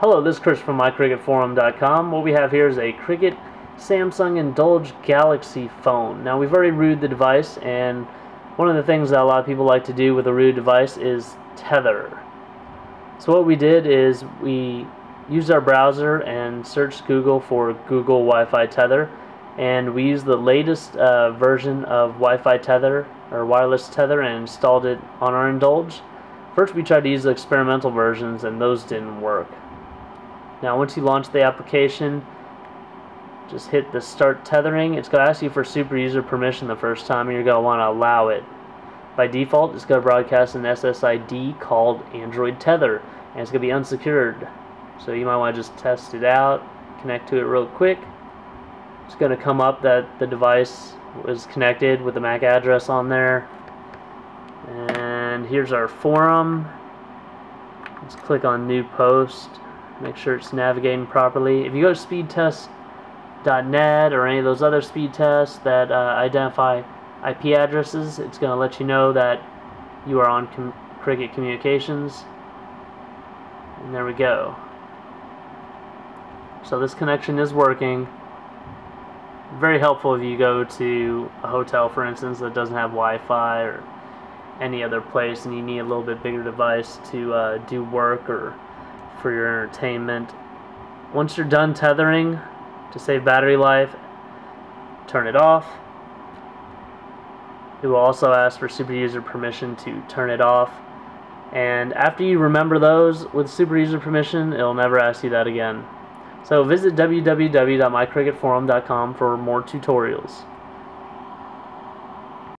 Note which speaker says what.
Speaker 1: Hello, this is Chris from MyCricketForum.com. What we have here is a Cricket Samsung Indulge Galaxy phone. Now, we've already rooted the device, and one of the things that a lot of people like to do with a rooted device is tether. So what we did is we used our browser and searched Google for Google Wi-Fi tether, and we used the latest uh, version of Wi-Fi tether, or wireless tether, and installed it on our Indulge. First we tried to use the experimental versions and those didn't work. Now once you launch the application, just hit the start tethering. It's going to ask you for super user permission the first time and you're going to want to allow it. By default, it's going to broadcast an SSID called Android Tether and it's going to be unsecured. So you might want to just test it out, connect to it real quick. It's going to come up that the device was connected with the MAC address on there. And here's our forum. Let's click on new post. Make sure it's navigating properly. If you go to speedtest.net or any of those other speed tests that uh, identify IP addresses, it's going to let you know that you are on com Cricket Communications. And there we go. So this connection is working. Very helpful if you go to a hotel, for instance, that doesn't have Wi-Fi or any other place and you need a little bit bigger device to uh, do work or for your entertainment. Once you're done tethering to save battery life, turn it off. It will also ask for super user permission to turn it off. And after you remember those with super user permission, it'll never ask you that again. So visit www.mycricketforum.com for more tutorials.